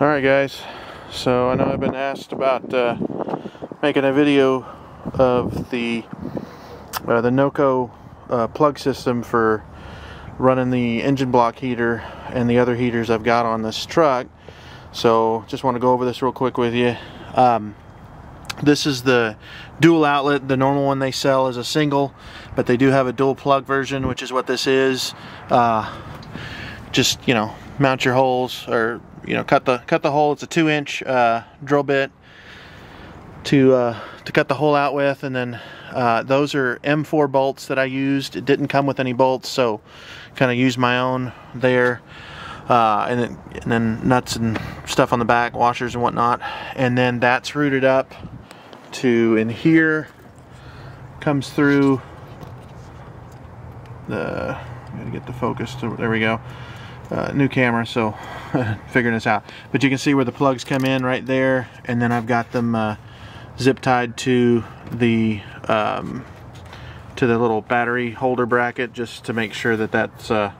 Alright guys, so I know I've been asked about uh, making a video of the uh, the Noco uh, plug system for running the engine block heater and the other heaters I've got on this truck. So just want to go over this real quick with you. Um, this is the dual outlet. The normal one they sell is a single, but they do have a dual plug version, which is what this is. Uh, just, you know, mount your holes or you know cut the cut the hole. It's a two inch uh, drill bit to uh, to cut the hole out with. And then uh, those are M4 bolts that I used. It didn't come with any bolts so kind of used my own there. Uh, and, then, and then nuts and stuff on the back washers and whatnot. And then that's rooted up to in here. Comes through the gotta get the focus to, there we go uh, new camera, so figuring this out. But you can see where the plugs come in right there, and then I've got them uh, zip tied to the um, to the little battery holder bracket, just to make sure that that's uh,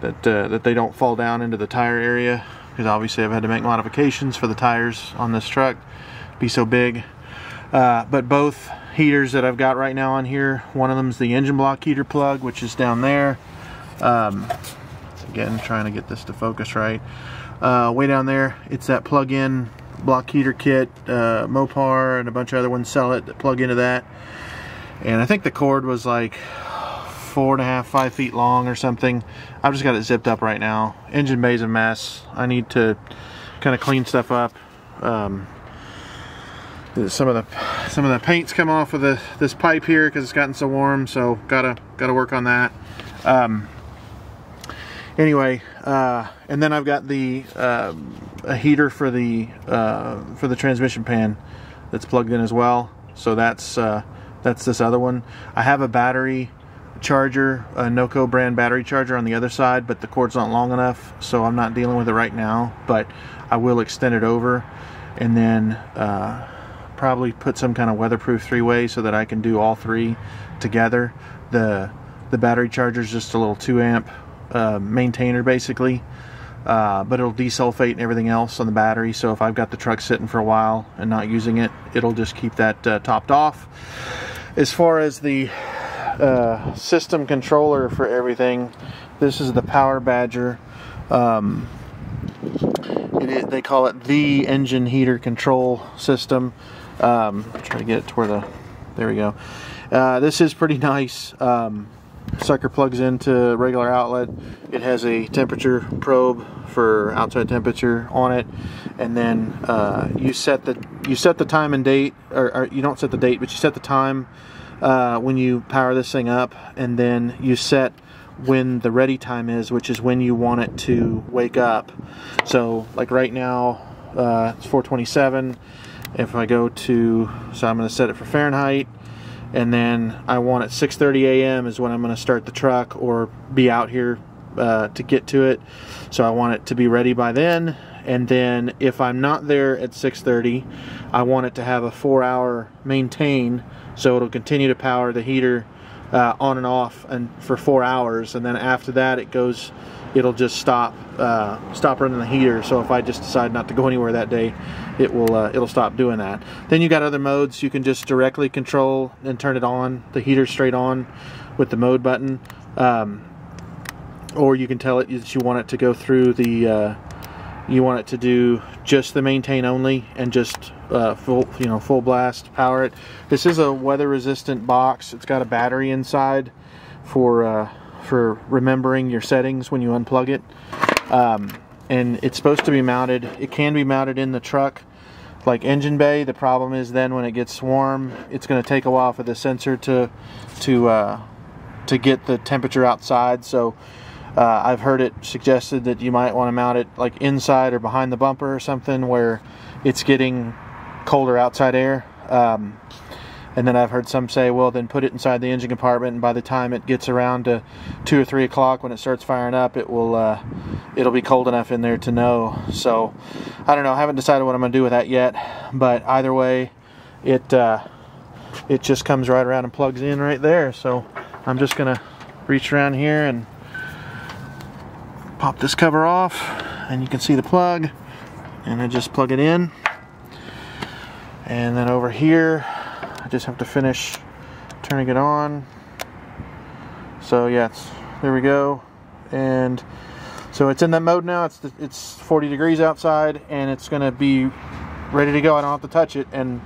that uh, that they don't fall down into the tire area. Because obviously I've had to make modifications for the tires on this truck, be so big. Uh, but both heaters that I've got right now on here, one of them is the engine block heater plug, which is down there. Um, Again, trying to get this to focus right. Uh, way down there, it's that plug-in block heater kit. Uh, Mopar and a bunch of other ones sell it that plug into that. And I think the cord was like four and a half, five feet long or something. I've just got it zipped up right now. Engine bay's a mess. I need to kind of clean stuff up. Um, some of the some of the paint's come off of the this pipe here because it's gotten so warm. So gotta gotta work on that. Um, anyway, uh, and then I've got the uh, a heater for the uh, for the transmission pan that's plugged in as well. So that's uh, that's this other one. I have a battery charger, a Noco brand battery charger on the other side, but the cord's not long enough, so I'm not dealing with it right now. But I will extend it over, and then uh, probably put some kind of weatherproof three-way so that I can do all three together. The the battery charger is just a little two amp uh, maintainer basically. Uh, but it'll desulfate and everything else on the battery. So if I've got the truck sitting for a while and not using it, it'll just keep that uh, topped off. As far as the uh, system controller for everything, this is the Power Badger. Um, they call it the engine heater control system. Um, try to get it to where the, there we go. Uh, this is pretty nice. Um, sucker plugs into regular outlet. It has a temperature probe for outside temperature on it, and then uh, you set the you set the time and date, or, or, you don't set the date, but you set the time uh, when you power this thing up, and then you set when the ready time is, which is when you want it to wake up. So, like right now, uh, it's 427. If I go to, so I'm going to set it for Fahrenheit and then I want at 6:30 a.m. is when I'm going to start the truck or be out here uh, to get to it. So I want it to be ready by then. And then if I'm not there at 6:30, I want it to have a four-hour maintain, so it'll continue to power the heater uh, on and off and for four hours. And then after that, it goes it'll just stop uh, stop running the heater. So if I just decide not to go anywhere that day, it will uh, it'll stop doing that. Then you got other modes you can just directly control and turn it on the heater straight on with the mode button, um, or you can tell it that you want it to go through the uh, you want it to do just the maintain only and just uh, full you know full blast power it. This is a weather resistant box. It's got a battery inside for uh, for remembering your settings when you unplug it. Um, and it's supposed to be mounted, it can be mounted in the truck like engine bay. The problem is then when it gets warm, it's going to take a while for the sensor to to uh, to get the temperature outside. So uh, I've heard it suggested that you might want to mount it like inside or behind the bumper or something where it's getting colder outside air. Um, and then I've heard some say, well, then put it inside the engine compartment, and by the time it gets around to two or three o'clock when it starts firing up, it will uh, it'll be cold enough in there to know. So I don't know. I haven't decided what I'm going to do with that yet, but either way, it uh, it just comes right around and plugs in right there. So I'm just going to reach around here and pop this cover off, and you can see the plug and I just plug it in and then over here I just have to finish turning it on. So it's, there we go. And so it's in that mode now. It's it's 40 degrees outside and it's gonna be ready to go. I don't have to touch it and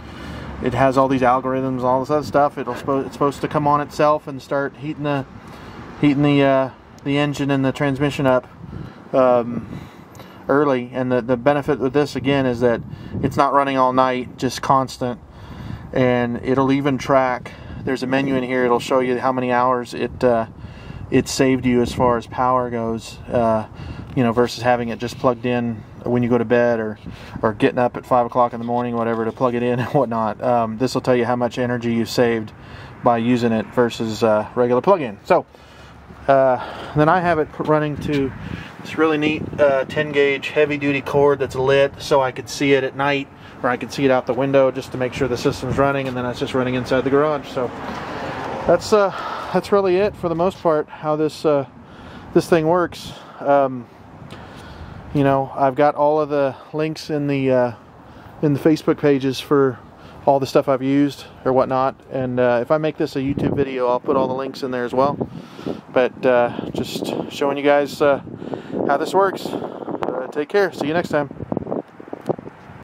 it has all these algorithms all this other stuff. It'll it's supposed to come on itself and start heating the heating the uh, the engine and the transmission up um, early. And the, the benefit with this again is that it's not running all night just constant and it'll even track there's a menu in here it'll show you how many hours it uh, it saved you as far as power goes uh, you know versus having it just plugged in when you go to bed or or getting up at five o'clock in the morning whatever to plug it in and whatnot. Um, this will tell you how much energy you saved by using it versus uh, regular plug-in. So uh, then I have it running to this really neat uh, 10 gauge heavy duty cord that's lit so I could see it at night or I could see it out the window just to make sure the system's running and then it's just running inside the garage. So that's uh that's really it for the most part how this uh, this thing works. Um, you know I've got all of the links in the uh, in the Facebook pages for all the stuff I've used or whatnot and uh, if I make this a YouTube video I'll put all the links in there as well. But uh, just showing you guys uh, how this works. Uh, take care. See you next time